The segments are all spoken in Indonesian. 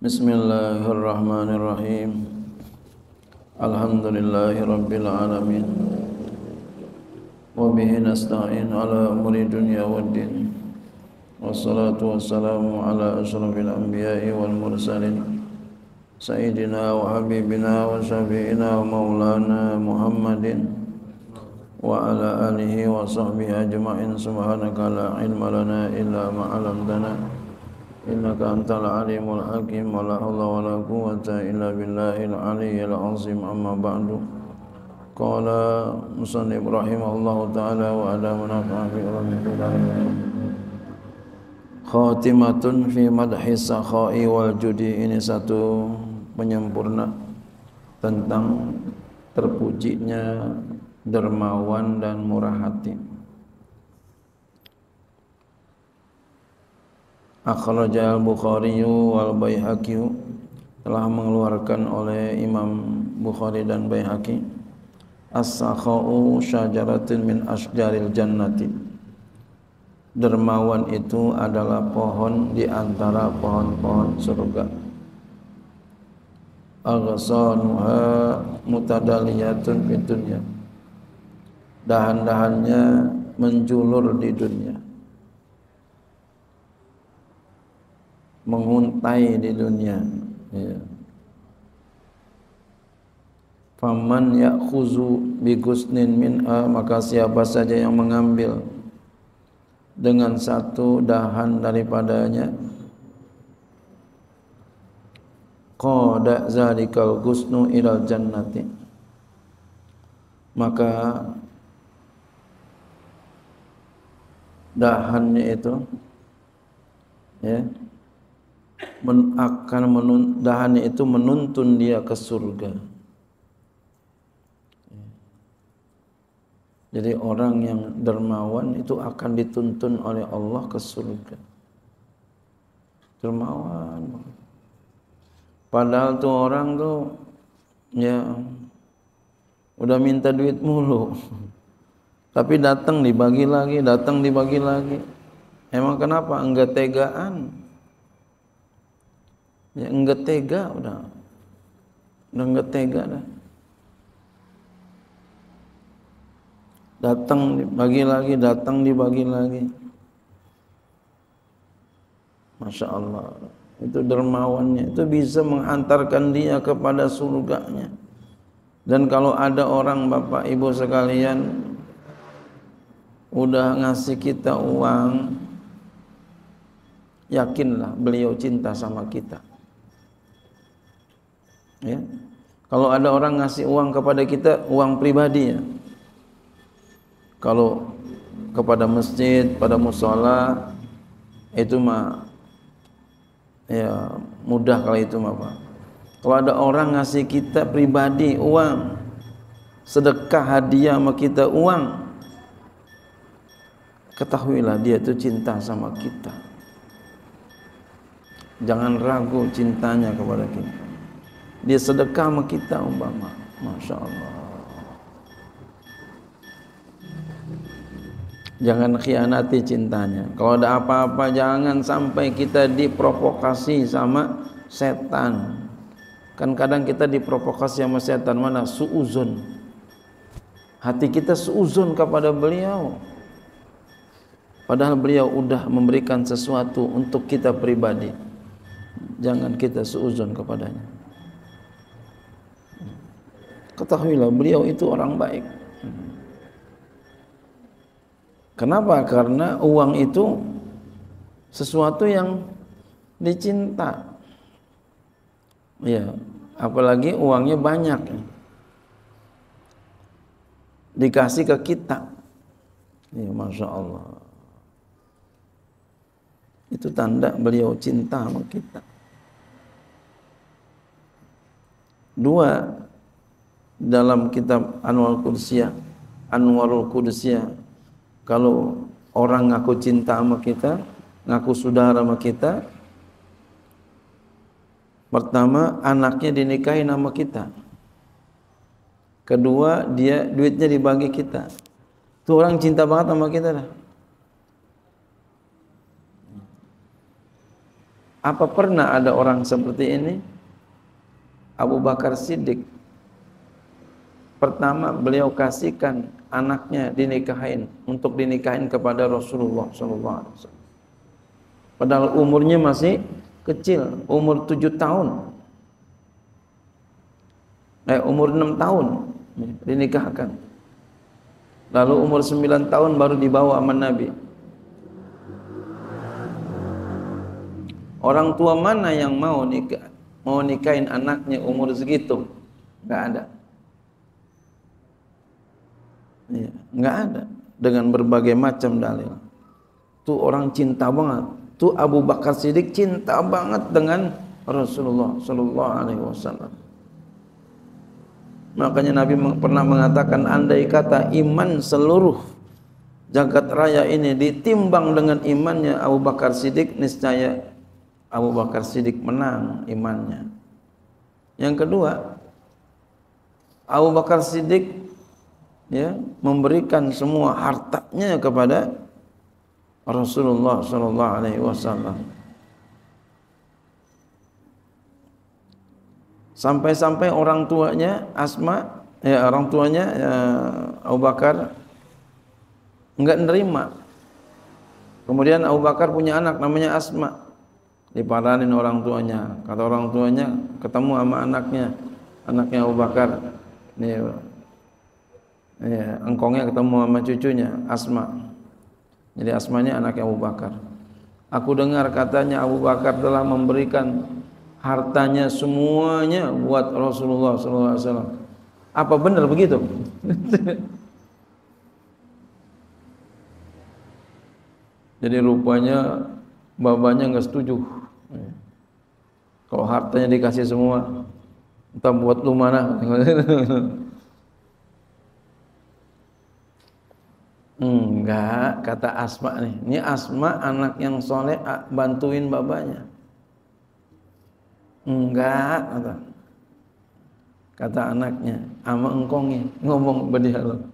بسم الله الرحمن الرحيم الحمد لله رب العالمين وبه نستعين على أمور الدنيا والدين والصلاة والسلام على أشرف الأنبياء والمرسلين سيدنا وحبيبنا وشفيعنا ومولانا محمد وعلى آله وصحبه أجمعين سبحانك لا علم لنا إلا ما علمتنا إنك أنت العليم الحكيم ولا حول ولا قوة إلا بالله العلي العظيم أما بعد قال مصنف رحمه الله تعالى وعلى منافع في Khatimatun fi madhi sakhai wal judi ini satu penyempurna tentang terpujinya dermawan dan murah hati. Akhrajal Bukhari wal Baihaqi telah mengeluarkan oleh Imam Bukhari dan Baihaqi As-sakha'u syajaratin min asjaril jannati. Dermawan itu adalah pohon di antara pohon-pohon surga. Aghsanuha mutadaliyatun fid Dahan-dahannya menjulur di dunia menguntai di dunia ya. Faman ya'khuzu bi gusnin minha maka siapa saja yang mengambil dengan satu dahan daripadanya qada zalikal gusnu ilal jannati maka dahannya itu ya men, akan menun, dahannya itu menuntun dia ke surga. Jadi orang yang dermawan itu akan dituntun oleh Allah ke surga. Dermawan. Padahal tuh orang tuh ya udah minta duit mulu. Tapi datang dibagi lagi, datang dibagi lagi. Emang kenapa? Enggak tegaan ya enggak tega udah. Udah enggak tega dah. Datang dibagi lagi datang dibagi lagi. Masya Allah. Itu dermawannya. Itu bisa menghantarkan dia kepada surganya. Dan kalau ada orang bapak ibu sekalian udah ngasih kita uang yakinlah beliau cinta sama kita Ya. Kalau ada orang ngasih uang kepada kita, uang pribadi ya. Kalau kepada masjid, pada musola, itu mah ya mudah kalau itu mah Pak. Kalau ada orang ngasih kita pribadi uang, sedekah hadiah sama kita uang, ketahuilah dia itu cinta sama kita. Jangan ragu cintanya kepada kita dia sedekah sama kita umpama Masya Allah. Jangan khianati cintanya. Kalau ada apa-apa jangan sampai kita diprovokasi sama setan. Kan kadang kita diprovokasi sama setan mana? Suuzon. Hati kita suuzon kepada beliau. Padahal beliau udah memberikan sesuatu untuk kita pribadi. Jangan kita suuzon kepadanya ketahuilah beliau itu orang baik. Kenapa? Karena uang itu sesuatu yang dicinta. Ya, apalagi uangnya banyak. Dikasih ke kita. Ya, Masya Allah. Itu tanda beliau cinta sama kita. Dua, dalam kitab Anwar Qudsiyah Anwarul Qudsiyah. Kalau orang ngaku cinta sama kita ngaku saudara sama kita pertama anaknya dinikahi nama kita. Kedua dia duitnya dibagi kita. Itu orang cinta banget sama kita dah. Apa pernah ada orang seperti ini? Abu Bakar Siddiq pertama beliau kasihkan anaknya dinikahin untuk dinikahin kepada Rasulullah wasallam. Padahal umurnya masih kecil, umur tujuh tahun. Eh, umur enam tahun dinikahkan. Lalu umur sembilan tahun baru dibawa sama Nabi. Orang tua mana yang mau nikah mau nikahin anaknya umur segitu? Enggak ada. Ya, enggak ada dengan berbagai macam dalil. Tuh orang cinta banget. Tuh Abu Bakar Siddiq cinta banget dengan Rasulullah sallallahu alaihi wasallam. Makanya Nabi pernah mengatakan andai kata iman seluruh jagat raya ini ditimbang dengan imannya Abu Bakar Siddiq niscaya Abu Bakar Siddiq menang imannya. Yang kedua, Abu Bakar Siddiq ya memberikan semua hartanya kepada Rasulullah sallallahu alaihi wasallam. Sampai-sampai orang tuanya Asma, ya orang tuanya ya, Abu Bakar enggak nerima. Kemudian Abu Bakar punya anak namanya Asma diparanin orang tuanya kata orang tuanya ketemu sama anaknya anaknya Abu Bakar nih ya, engkongnya ketemu sama cucunya Asma jadi Asmanya anaknya Abu Bakar aku dengar katanya Abu Bakar telah memberikan hartanya semuanya buat Rasulullah SAW apa benar begitu jadi rupanya babanya nggak setuju. Kalau hartanya dikasih semua, entah buat lu mana. Enggak, kata Asma nih. Ini Asma anak yang soleh bantuin babanya. Enggak, kata. Kata anaknya, ama engkongnya ngomong berdialog.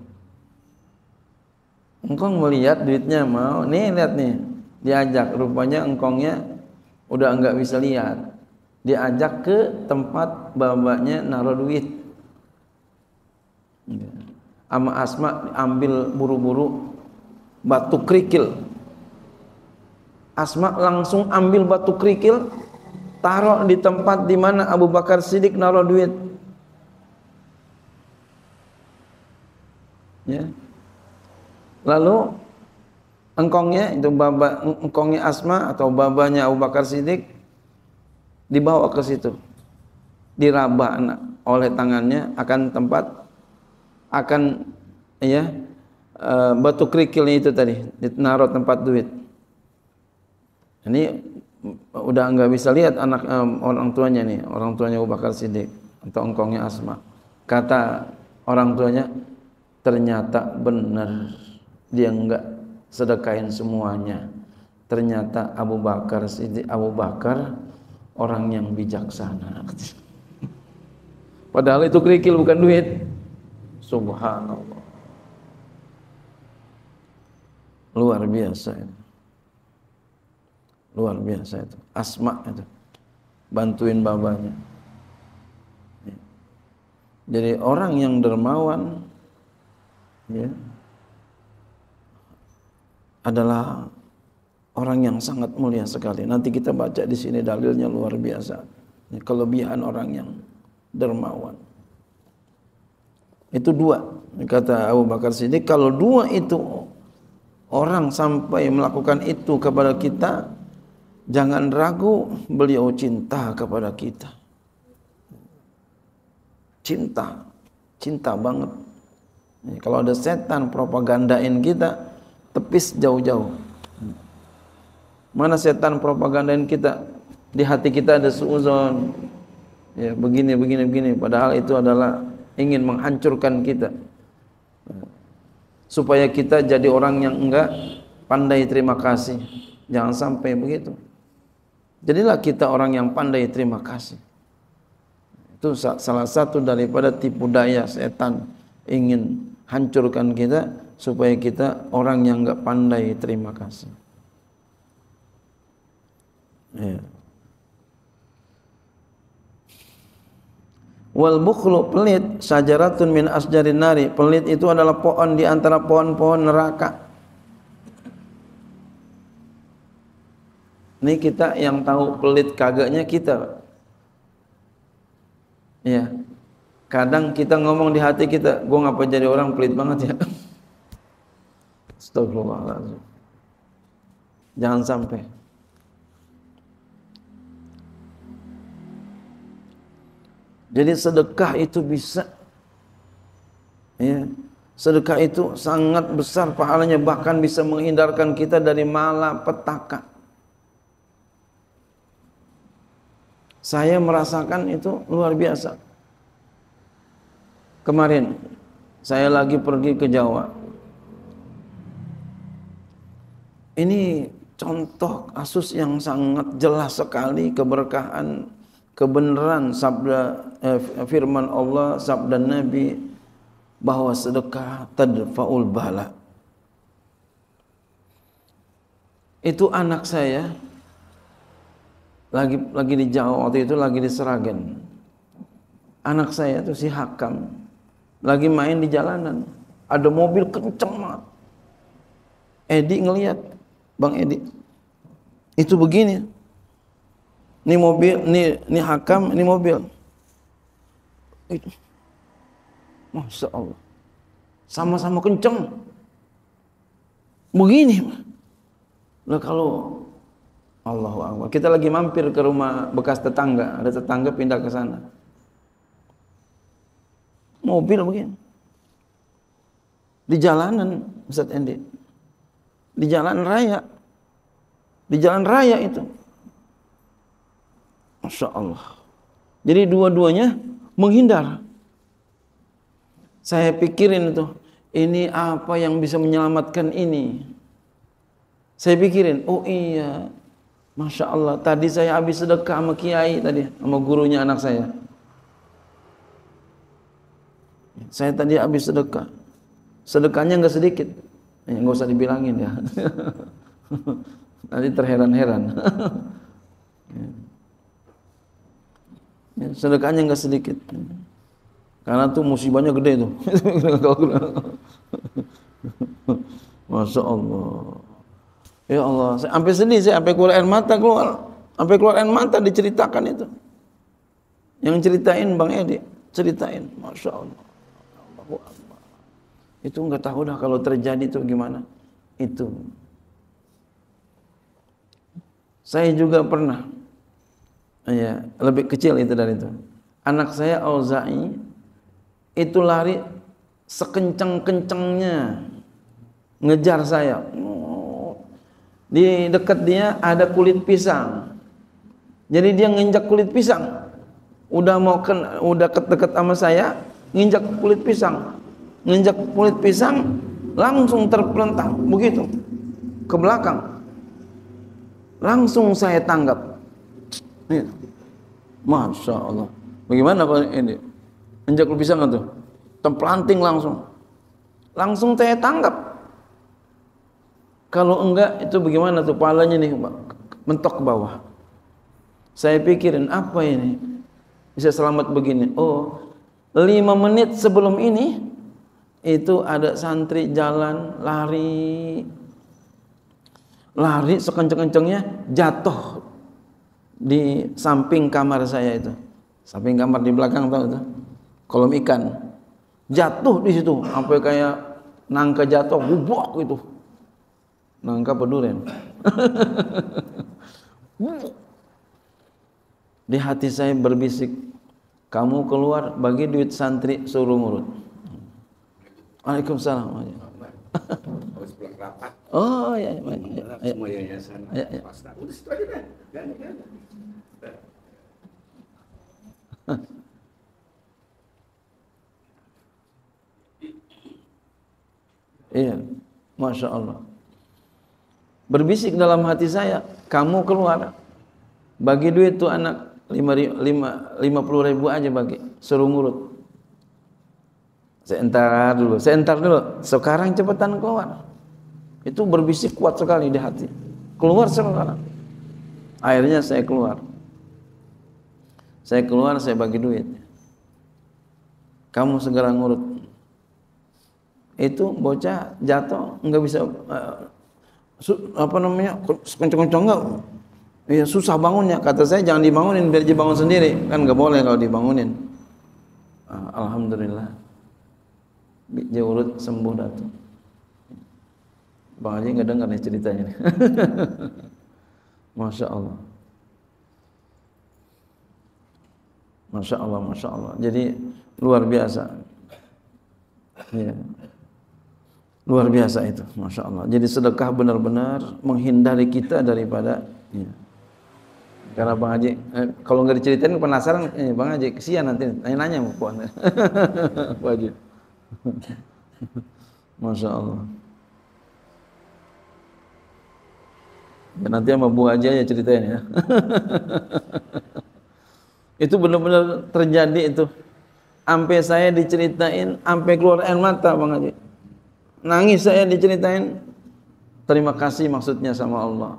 Engkong melihat duitnya mau, nih lihat nih, diajak rupanya engkongnya udah enggak bisa lihat diajak ke tempat babanya naruh duit sama Asma ambil buru-buru batu kerikil. Asma langsung ambil batu kerikil taruh di tempat di mana Abu Bakar Siddiq naruh duit. Ya. Lalu engkongnya itu baba engkongnya Asma atau babanya Abu Bakar Siddiq dibawa ke situ. Diraba oleh tangannya akan tempat akan ya e, batu kerikilnya itu tadi ditaruh tempat duit ini udah nggak bisa lihat anak e, orang tuanya nih orang tuanya Abu Bakar Siddiq atau engkongnya Asma kata orang tuanya ternyata benar dia enggak sedekahin semuanya. Ternyata Abu Bakar Sidi Abu Bakar orang yang bijaksana. Padahal itu kerikil bukan duit. Subhanallah. Luar biasa itu. Luar biasa itu. Asma itu. Bantuin babanya. Jadi orang yang dermawan ya, adalah orang yang sangat mulia sekali. Nanti kita baca di sini dalilnya luar biasa. Ini kelebihan orang yang dermawan. Itu dua. Kata Abu Bakar Siddiq, kalau dua itu orang sampai melakukan itu kepada kita, jangan ragu beliau cinta kepada kita. Cinta, cinta banget. Kalau ada setan propagandain kita, tepis jauh-jauh. Mana setan propagandain kita? Di hati kita ada suuzon. Ya, begini begini begini padahal itu adalah ingin menghancurkan kita. Supaya kita jadi orang yang enggak pandai terima kasih. Jangan sampai begitu. Jadilah kita orang yang pandai terima kasih. Itu salah satu daripada tipu daya setan ingin hancurkan kita supaya kita orang yang enggak pandai terima kasih. Ya. Wal bukhlu pelit sajaratun min asjarin nari. Pelit itu adalah pohon di antara pohon-pohon neraka. Ini kita yang tahu pelit kagaknya kita. Ya. Kadang kita ngomong di hati kita, gua ngapa jadi orang pelit banget ya. Astagfirullahaladzim. Jangan sampai. Jadi sedekah itu bisa ya, sedekah itu sangat besar pahalanya bahkan bisa menghindarkan kita dari malapetaka. Saya merasakan itu luar biasa. Kemarin saya lagi pergi ke Jawa. Ini contoh kasus yang sangat jelas sekali keberkahan kebenaran sabda eh, firman Allah sabda Nabi bahwa sedekah tadfaul bala. Itu anak saya lagi lagi di Jawa waktu itu lagi di Seragen. Anak saya itu si Hakam. Lagi main di jalanan. Ada mobil kenceng banget. Edi ngelihat Bang Edi itu begini. Ini mobil, ini ini hakam, ini mobil. Itu. Masya Allah. Sama-sama kenceng. Begini. Lah kalau Allahu Akbar. Kita lagi mampir ke rumah bekas tetangga. Ada tetangga pindah ke sana. Mobil begini. Di jalanan, Ustaz Endi. Di jalan raya. Di jalan raya itu. Masya Allah. Jadi dua-duanya menghindar. Saya pikirin itu, ini apa yang bisa menyelamatkan ini? Saya pikirin, oh iya, Masya Allah, tadi saya habis sedekah sama kiai tadi, sama gurunya anak saya. Saya tadi habis sedekah. Sedekahnya nggak sedikit. Ya, nggak usah dibilangin ya. Nanti terheran-heran. Ya, sedekahnya nggak sedikit. Karena tuh musibahnya gede tuh. Masya Allah. Ya Allah, saya sampai sedih, saya sampai keluar air mata keluar. Sampai keluar air mata diceritakan itu. Yang ceritain Bang Edi, ceritain. Masya Allah. Itu nggak tahu dah kalau terjadi itu gimana. Itu. Saya juga pernah ya lebih kecil itu dari itu. Anak saya Auza'i itu lari sekencang-kencangnya ngejar saya. Di dekat dia ada kulit pisang. Jadi dia nginjak kulit pisang. Udah mau ken, udah deket sama saya nginjak kulit pisang. Nginjak kulit pisang langsung terpelentang begitu ke belakang. Langsung saya tanggap ini. Masya Allah. Bagaimana Pak ini? Injak lu pisang tuh? Templanting langsung. Langsung saya tanggap. Kalau enggak itu bagaimana tuh palanya nih mentok ke bawah. Saya pikirin apa ini? Bisa selamat begini. Oh, lima menit sebelum ini itu ada santri jalan lari lari sekenceng-kencengnya jatuh di samping kamar saya itu. Samping kamar di belakang tahu itu. Kolom ikan. Jatuh di situ sampai kayak nangka jatuh gubok itu. Nangka peduren. di hati saya berbisik, kamu keluar bagi duit santri suruh ngurut. Waalaikumsalam. Oh ya, ya, ya, semua yayasan. Ya, ya. Udah situ aja deh. Iya, masya Allah. Berbisik dalam hati saya, kamu keluar, bagi duit tuh anak lima, lima, lima puluh ribu aja bagi, suruh ngurut. Saya entar dulu, saya entar dulu. Sekarang cepetan keluar. Itu berbisik kuat sekali di hati. Keluar sekarang. Akhirnya saya keluar. Saya keluar, saya bagi duit. kamu segera ngurut itu bocah jatuh nggak bisa uh, apa namanya kenceng-kenceng nggak ya susah bangunnya kata saya jangan dibangunin biar dia bangun sendiri kan nggak boleh kalau dibangunin uh, alhamdulillah dia urut sembuh datang Bang Haji nggak dengar nih ceritanya. Masya Allah. Masya Allah, Masya Allah. Jadi luar biasa. Ya luar biasa itu masya Allah jadi sedekah benar-benar menghindari kita daripada ya. karena bang Haji eh, kalau nggak diceritain penasaran eh, bang Haji kesian nanti nanya-nanya Pak masya Allah ya, nanti sama Bu aja ceritain ya. Itu benar-benar terjadi itu. Sampai saya diceritain sampai keluar air mata bang Haji. Nangis saya diceritain. Terima kasih maksudnya sama Allah.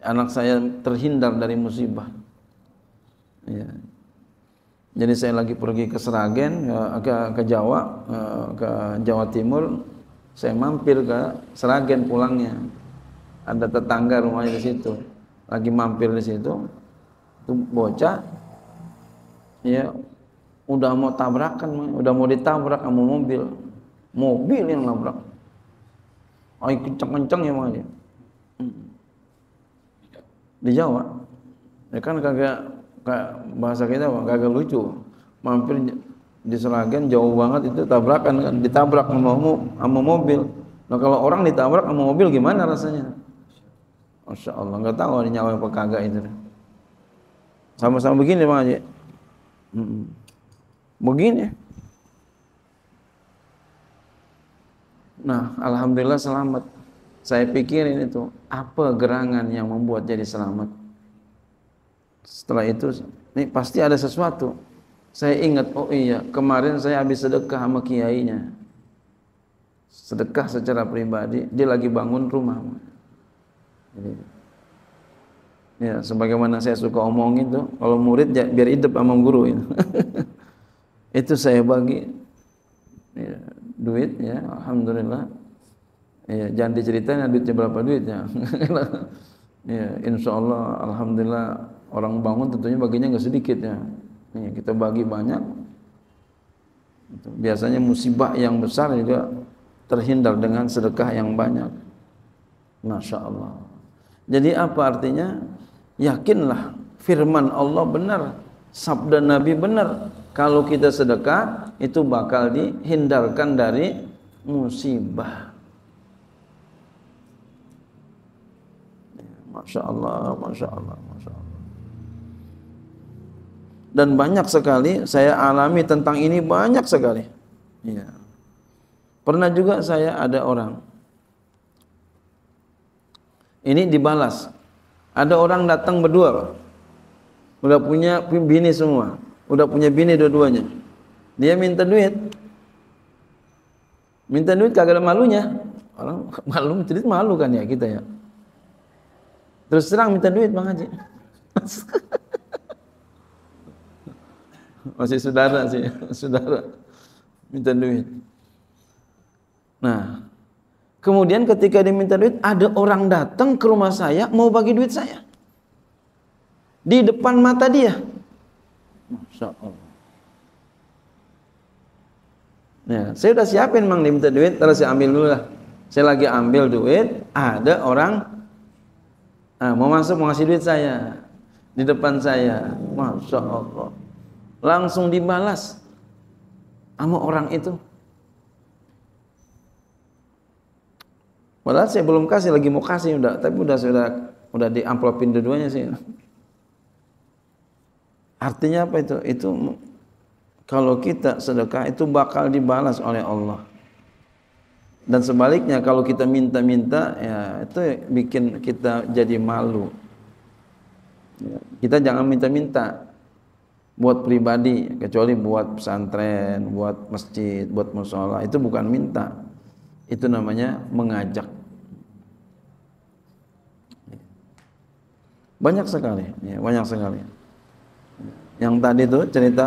Anak saya terhindar dari musibah. Ya. jadi saya lagi pergi ke Seragen ke, ke Jawa ke Jawa Timur. Saya mampir ke Seragen pulangnya ada tetangga rumahnya di situ. Lagi mampir di situ. Itu bocah. Ya udah mau tabrakan udah mau ditabrak sama mobil. Mobil yang nabrak. Ay kencang-kencang ya makanya di Jawa. Ya kan kagak bahasa kita kagak lucu. Mampir di Seragen jauh banget itu tabrakan kan. Ditabrak sama, sama mobil. Nah kalau orang ditabrak sama mobil gimana rasanya Masya Allah nggak tahu ada nyawa apa kagak itu sama-sama begini bang Haji begini Nah, alhamdulillah selamat. Saya pikirin itu apa gerangan yang membuat jadi selamat. Setelah itu, ini pasti ada sesuatu. Saya ingat, oh iya, kemarin saya habis sedekah sama kiainya. Sedekah secara pribadi, dia lagi bangun rumah. Jadi, ya, sebagaimana saya suka omongin tuh, kalau murid ya, biar hidup sama guru itu. itu saya bagi. Ya, duit ya alhamdulillah ya jangan diceritain duitnya berapa duitnya ya insya Allah alhamdulillah orang bangun tentunya baginya nggak sedikit ya. ya kita bagi banyak biasanya musibah yang besar juga terhindar dengan sedekah yang banyak masya Allah jadi apa artinya yakinlah firman Allah benar sabda Nabi benar kalau kita sedekah itu bakal dihindarkan dari musibah. Masya Allah, Masya Allah, Masya Allah. Dan banyak sekali saya alami tentang ini banyak sekali. Ya. Pernah juga saya ada orang. Ini dibalas. Ada orang datang berdua. Udah punya bini semua. Udah punya bini dua-duanya. Dia minta duit. Minta duit kagak ada malunya. Orang malu cerita malu kan ya kita ya. Terus terang minta duit bang Haji. Masih saudara sih saudara. Minta duit. Nah kemudian ketika dia minta duit ada orang datang ke rumah saya mau bagi duit saya di depan mata dia Masya Allah. Ya, saya udah siapin mang dia minta duit, terus saya ambil dulu lah. Saya lagi ambil duit, ada orang ah, mau masuk mau ngasih duit saya di depan saya, masya Allah, langsung dibalas sama orang itu. Padahal saya belum kasih, lagi mau kasih udah, tapi udah sudah udah diamplopin dua-duanya sih. Artinya apa itu? Itu kalau kita sedekah itu bakal dibalas oleh Allah. Dan sebaliknya kalau kita minta-minta ya itu bikin kita jadi malu. Ya, kita jangan minta-minta buat pribadi kecuali buat pesantren, buat masjid, buat musola itu bukan minta. Itu namanya mengajak. Banyak sekali, ya, banyak sekali. Yang tadi itu cerita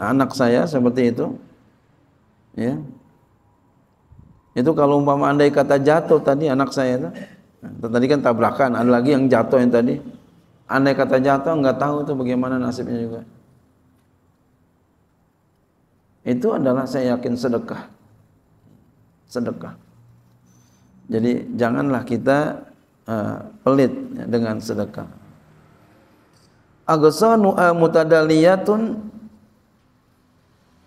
anak saya seperti itu. Ya. Itu kalau umpama andai kata jatuh tadi anak saya itu. Nah, tadi kan tabrakan ada lagi yang jatuh yang tadi. Andai kata jatuh nggak tahu itu bagaimana nasibnya juga. Itu adalah saya yakin sedekah. Sedekah. Jadi janganlah kita uh, pelit dengan sedekah agsanu mutadaliyatun.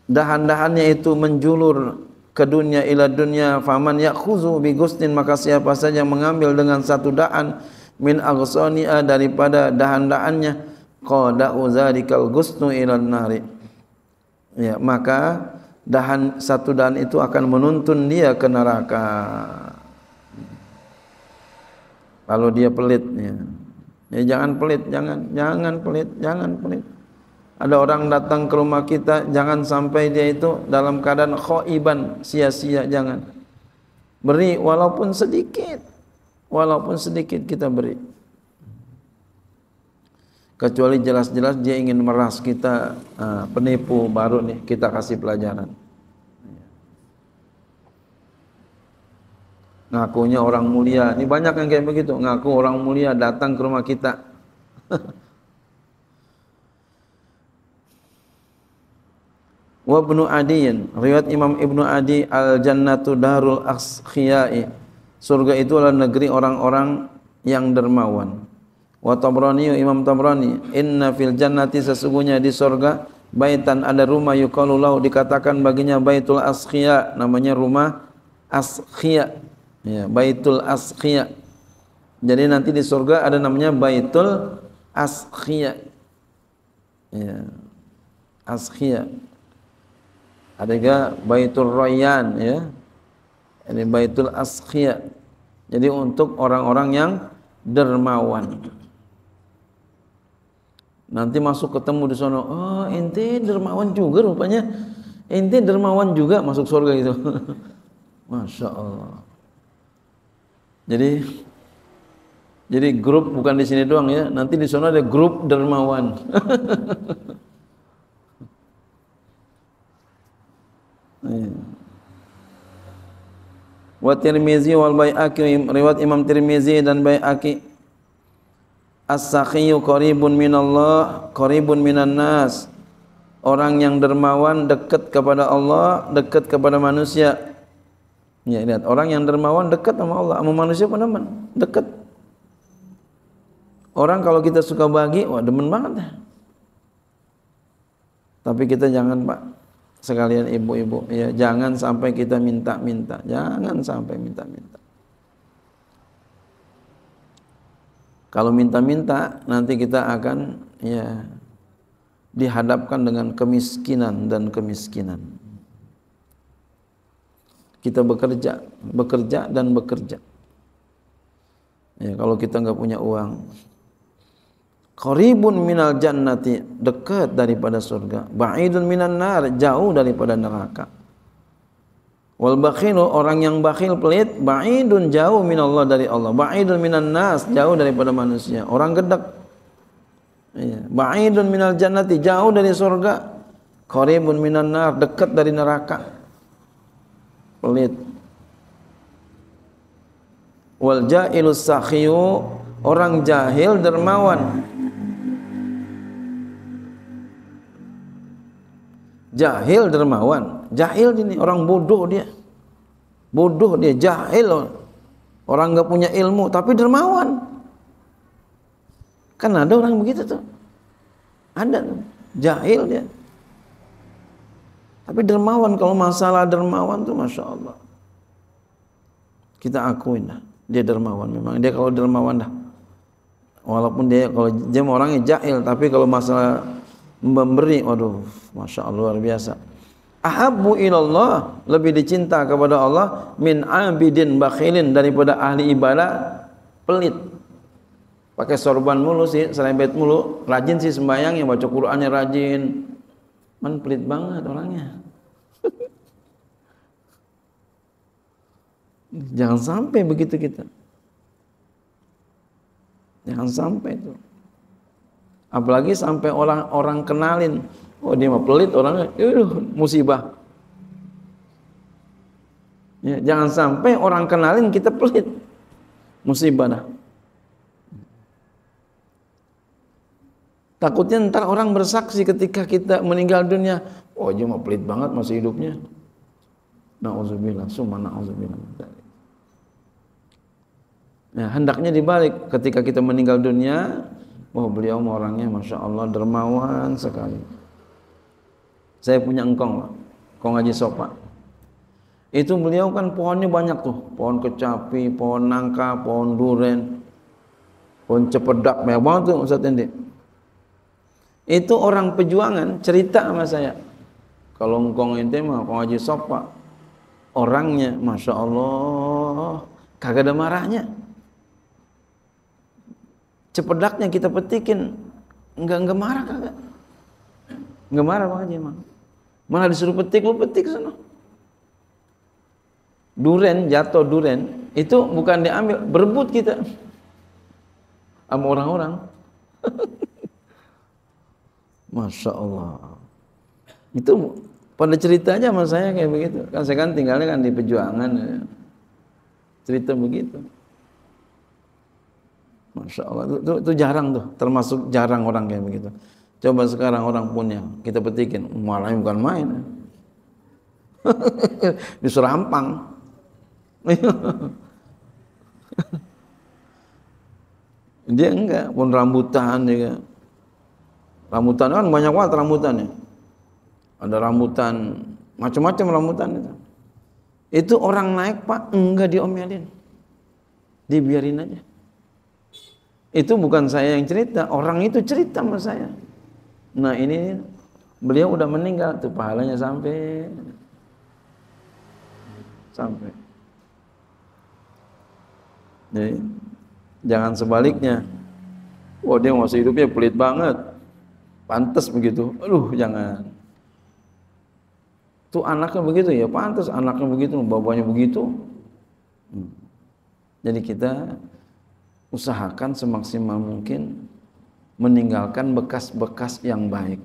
Dahan-dahannya itu menjulur ke dunia ila dunia. Faman yakhuzu bi gustin maka siapa saja mengambil dengan satu dahan min aghsani'a daripada dahan-dahannya qada uzalikal gusnu ila nari. Ya maka dahan satu dahan itu akan menuntun dia ke neraka. Kalau dia pelit ya. jangan pelit jangan jangan pelit jangan pelit. Ada orang datang ke rumah kita jangan sampai dia itu dalam keadaan khoiban sia-sia jangan. Beri walaupun sedikit walaupun sedikit kita beri. Kecuali jelas-jelas dia ingin meras kita uh, penipu baru nih kita kasih pelajaran ngakunya orang mulia. Ini banyak yang kayak begitu. Ngaku orang mulia datang ke rumah kita. Wa ibnu adiyin. Riwayat Imam Ibnu Adi al jannatu darul askhiyai surga itu adalah negeri orang-orang yang dermawan. Wa Tabrani Imam Tabrani, inna fil jannati sesungguhnya di sorga baitan ada rumah. Yuqalu dikatakan baginya baitul askhiya namanya rumah askhiya ya baitul askhiya jadi nanti di sorga ada namanya baitul askhiya ya askhiya ada juga baitul royan ya ini baitul askhiya jadi untuk orang-orang yang dermawan Nanti masuk ketemu di sana, oh ente dermawan juga rupanya. Ente dermawan juga masuk surga itu. Masya Allah. Jadi jadi grup bukan di sini doang ya. Nanti di sana ada grup dermawan. Iya. Wa Tirmizi wal Bai'aqi riwayat Imam Tirmizi dan Bai'aqi As-sakhiyu qaribun minallah, qaribun minan nas. Orang yang dermawan dekat kepada Allah, dekat kepada manusia. Ya, lihat, orang yang dermawan dekat sama Allah, sama manusia pun teman, dekat. Orang kalau kita suka bagi, wah demen banget ya. Tapi kita jangan Pak, sekalian ibu-ibu, ya jangan sampai kita minta-minta, jangan sampai minta-minta. Kalau minta-minta nanti kita akan ya dihadapkan dengan kemiskinan dan kemiskinan. Kita bekerja, bekerja dan bekerja. Ya, kalau kita nggak punya uang, qaribun minal jannati dekat daripada surga, ba'idun minan nar jauh daripada neraka. Wal bakhilu orang yang bakhil pelit ba'idun jauh min Allah dari Allah. Ba'idun minan nas jauh daripada manusia. Orang gedek. Iya. Ba'idun minal jannati jauh dari surga. Qaribun minan nar dekat dari neraka. Pelit. Wal jahilus sakhiyu orang jahil dermawan. Jahil dermawan. Jahil ini orang bodoh dia. Bodoh dia jahil. Orang nggak punya ilmu tapi dermawan. Kan ada orang begitu tuh. Ada jahil dia tapi dermawan kalau masalah dermawan tuh masya Allah. Kita akuin lah dia dermawan memang. Dia kalau dermawan dah. Walaupun dia kalau dia orangnya jahil tapi kalau masalah memberi waduh masya Allah luar biasa. Ahabbu ilallah lebih dicinta kepada Allah min abidin bakhilin daripada ahli ibadah pelit. Pakai sorban mulu sih serempet mulu. Rajin sih yang baca Qur'annya rajin man pelit banget orangnya jangan sampai begitu kita jangan sampai itu apalagi sampai orang orang kenalin Oh dia mah pelit orangnya, Yuh, musibah. Ya, jangan sampai orang kenalin kita pelit. Musibah dah. Takutnya ntar orang bersaksi ketika kita meninggal dunia, oh dia mah pelit banget masih hidupnya. Nauzubillah, summa nauzubillah. Ya, hendaknya dibalik ketika kita meninggal dunia, oh beliau orangnya masya Allah dermawan sekali. Saya punya engkong lah, engkong Haji Sopa. Itu beliau kan pohonnya banyak tuh, pohon kecapi, pohon nangka, pohon duren, pohon cepedak, banyak banget tuh Ustaz Endi itu orang pejuangan cerita sama saya. Kalau engkong ente mah kong haji sopa orangnya masya Allah kagak ada marahnya. Cepedaknya kita petikin enggak enggak marah kagak. Enggak marah bang haji mah malah disuruh petik lu petik sana. Duren jatuh duren itu bukan diambil berebut kita. Sama orang-orang Masya Allah. Itu pada ceritanya sama saya kayak begitu. Kan saya kan tinggalnya kan di pejuangan. Ya. Cerita begitu. Masya Allah. Itu, itu, itu jarang tuh. Termasuk jarang orang kayak begitu. Coba sekarang orang punya. Kita petikin. Malah bukan main. Disuruh ampang. Dia enggak. Pun rambutan juga. Rambutan kan banyak banget rambutannya. Ada rambutan macam-macam rambutan itu. Itu orang naik pak enggak diomelin, dibiarin aja. Itu bukan saya yang cerita, orang itu cerita sama saya. Nah ini beliau udah meninggal tuh pahalanya sampai sampai. Jadi jangan sebaliknya. Wah dia masih hidupnya pelit banget pantas begitu. Aduh jangan. Tuh anaknya begitu ya pantas anaknya begitu bapaknya begitu. Hmm. jadi kita usahakan semaksimal mungkin meninggalkan bekas-bekas yang baik.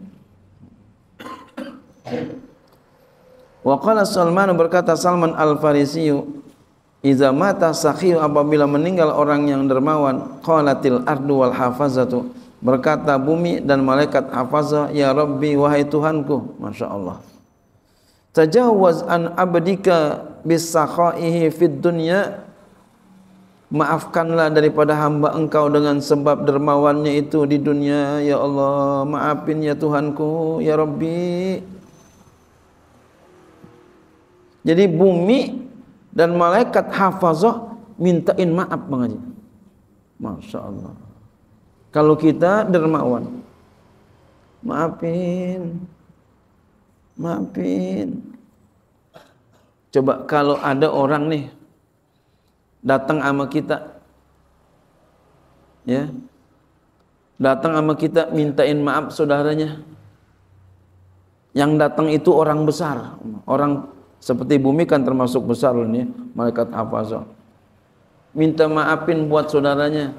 Waqala Salman berkata Salman Al-Farisi Iza mata sakhiyu apabila meninggal orang yang dermawan qalatil ardu wal hafazatu berkata bumi dan malaikat hafazah ya Rabbi wahai Tuhanku. Masya Allah tajawaz an abdika bisakhaihi fid dunya. Maafkanlah daripada hamba engkau dengan sebab dermawannya itu di dunia. Ya Allah maafin ya Tuhanku ya Rabbi. Jadi bumi dan malaikat hafazah mintain maaf Bang Haji. Masya Allah kalau kita dermawan, maafin, maafin. Coba kalau ada orang nih datang sama kita, ya, datang sama kita mintain maaf saudaranya. Yang datang itu orang besar, orang seperti bumi kan termasuk besar loh nih, malaikat hafazah. Minta maafin buat saudaranya,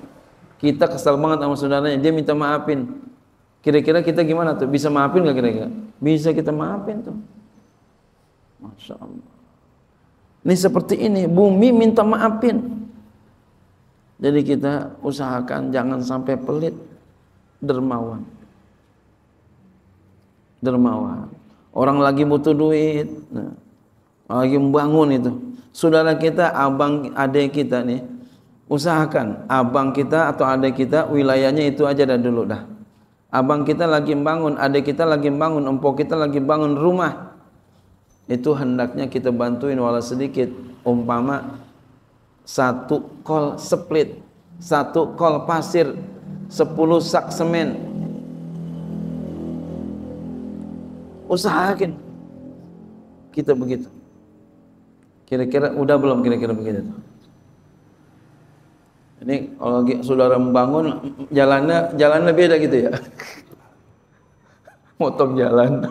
kita kesal banget sama saudaranya, dia minta maafin. Kira-kira kita gimana tuh? Bisa maafin gak kira-kira? Bisa kita maafin tuh. Masya Allah. Ini seperti ini, bumi minta maafin. Jadi kita usahakan jangan sampai pelit, dermawan. Dermawan. Orang lagi butuh duit, nah, lagi membangun itu. Saudara kita, abang, adik kita nih, usahakan abang kita atau adik kita wilayahnya itu aja dah dulu dah. Abang kita lagi bangun, adik kita lagi bangun, empok kita lagi bangun rumah. Itu hendaknya kita bantuin walau sedikit. Umpama satu kol split, satu kol pasir, sepuluh sak semen. Usahakan kita begitu. Kira-kira udah belum kira-kira begitu? Ini kalau saudara membangun jalannya jalannya beda gitu ya. Motong jalan.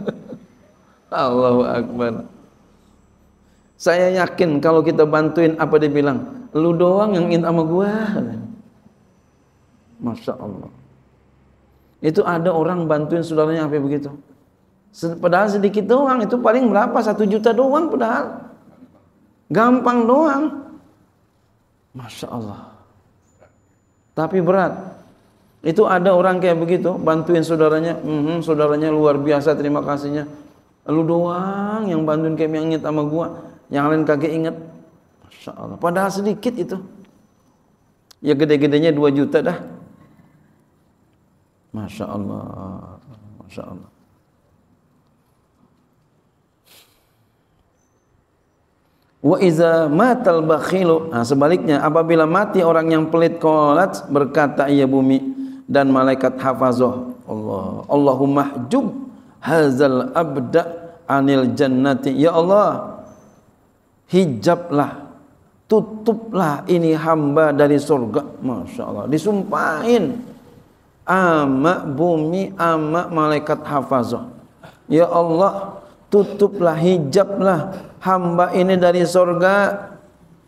Allahu Akbar. Saya yakin kalau kita bantuin apa dia bilang, lu doang yang ingin sama gua. Masya Allah. Itu ada orang bantuin saudaranya apa begitu. Padahal sedikit doang, itu paling berapa? Satu juta doang padahal. Gampang doang. Masya Allah. Tapi berat. Itu ada orang kayak begitu, bantuin saudaranya, mm -hmm, saudaranya luar biasa terima kasihnya. Lu doang yang bantuin kayak yang inget sama gua, yang lain kagak inget. Masya Allah. Padahal sedikit itu. Ya gede-gedenya 2 juta dah. Masya Allah. Masya Allah. Wa iza matal bakhilu. Nah, sebaliknya apabila mati orang yang pelit kolat berkata ia bumi dan malaikat hafazah Allah. Allahumma hjub hazal abda anil jannati. Ya Allah hijablah tutuplah ini hamba dari surga. Masya Allah disumpahin ama bumi ama malaikat hafazah ya Allah tutuplah hijablah hamba ini dari surga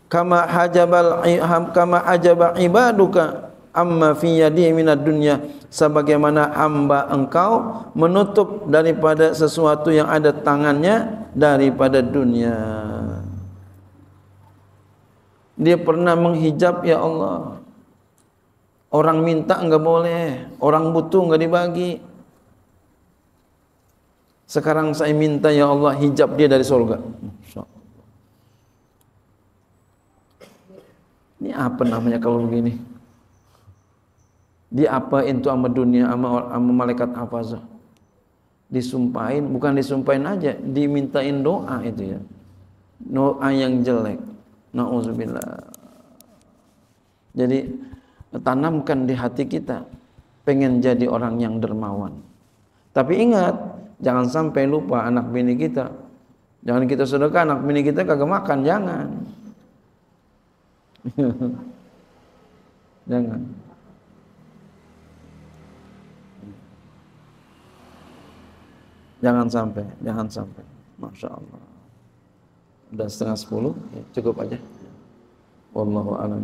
kama hajabal kama ajaba ibaduka. Amma fi yadi minad dunya. Sebagaimana hamba engkau menutup daripada sesuatu yang ada tangannya daripada dunia. Dia pernah menghijab ya Allah. Orang minta enggak boleh. Orang butuh enggak dibagi sekarang saya minta ya Allah hijab dia dari surga. Ini apa namanya kalau begini? Diapain tuh sama dunia sama, sama malaikat hafazah disumpahin bukan disumpahin aja dimintain doa itu ya. Doa yang jelek. Nauzubillah. Jadi tanamkan di hati kita pengen jadi orang yang dermawan. Tapi ingat jangan sampai lupa anak bini kita jangan kita sedekah anak bini kita kagak makan jangan jangan Jangan sampai, jangan sampai. Masya Allah. Udah setengah sepuluh, ya, cukup aja. Wallahu a'lam.